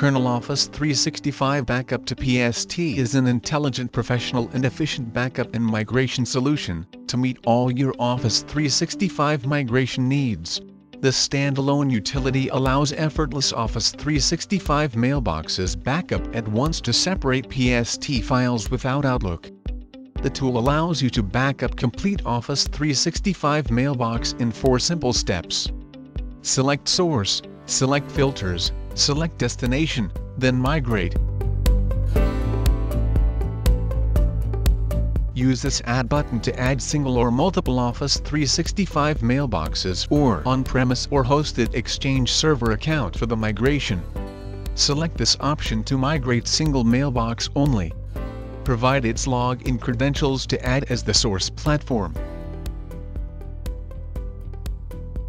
Kernel Office 365 Backup to PST is an intelligent professional and efficient backup and migration solution to meet all your Office 365 migration needs. This standalone utility allows effortless Office 365 mailboxes backup at once to separate PST files without Outlook. The tool allows you to backup complete Office 365 mailbox in four simple steps. Select source, select filters, select destination, then migrate. Use this Add button to add single or multiple Office 365 mailboxes or on-premise or hosted Exchange server account for the migration. Select this option to migrate single mailbox only. Provide its login credentials to add as the source platform.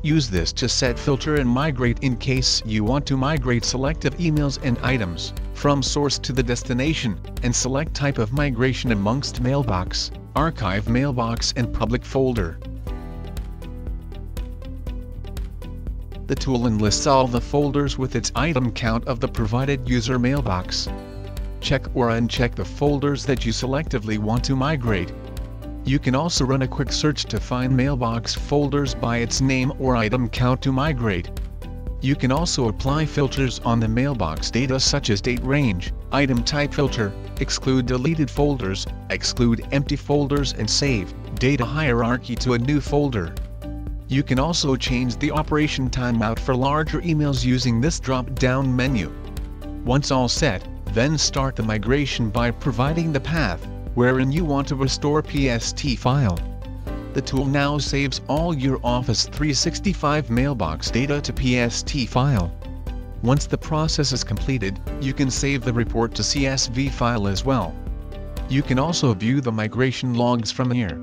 Use this to set filter and migrate in case you want to migrate selective emails and items from source to the destination, and select type of migration amongst mailbox, archive mailbox and public folder. The tool enlists all the folders with its item count of the provided user mailbox. Check or uncheck the folders that you selectively want to migrate, you can also run a quick search to find mailbox folders by its name or item count to migrate. You can also apply filters on the mailbox data such as date range, item type filter, exclude deleted folders, exclude empty folders and save data hierarchy to a new folder. You can also change the operation timeout for larger emails using this drop-down menu. Once all set, then start the migration by providing the path wherein you want to restore PST file. The tool now saves all your Office 365 mailbox data to PST file. Once the process is completed, you can save the report to CSV file as well. You can also view the migration logs from here.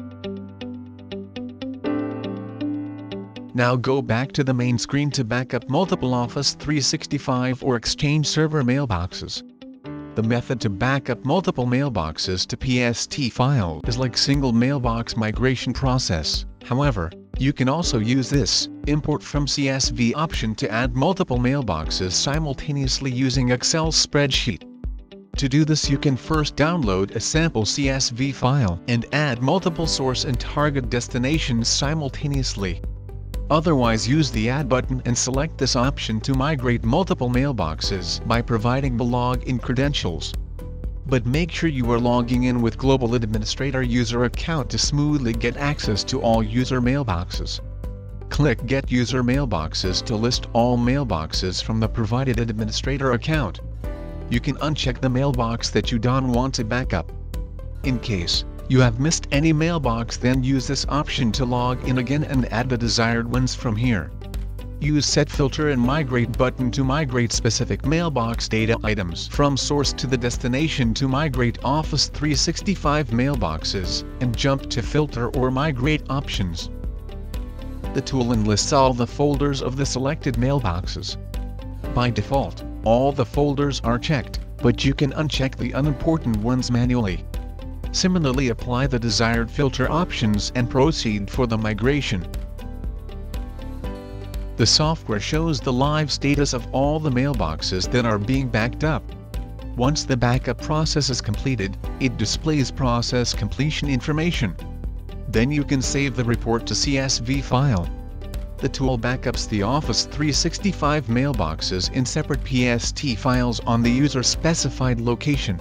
Now go back to the main screen to backup multiple Office 365 or Exchange Server mailboxes. The method to backup multiple mailboxes to PST file is like single mailbox migration process. However, you can also use this import from CSV option to add multiple mailboxes simultaneously using Excel spreadsheet. To do this you can first download a sample CSV file and add multiple source and target destinations simultaneously. Otherwise use the Add button and select this option to migrate multiple mailboxes by providing the login credentials. But make sure you are logging in with Global Administrator user account to smoothly get access to all user mailboxes. Click Get User Mailboxes to list all mailboxes from the provided administrator account. You can uncheck the mailbox that you don't want to backup. In case you have missed any mailbox then use this option to log in again and add the desired ones from here. Use Set Filter and Migrate button to migrate specific mailbox data items from source to the destination to migrate Office 365 mailboxes, and jump to Filter or Migrate options. The tool enlists all the folders of the selected mailboxes. By default, all the folders are checked, but you can uncheck the unimportant ones manually. Similarly apply the desired filter options and proceed for the migration. The software shows the live status of all the mailboxes that are being backed up. Once the backup process is completed, it displays process completion information. Then you can save the report to CSV file. The tool backups the Office 365 mailboxes in separate PST files on the user-specified location.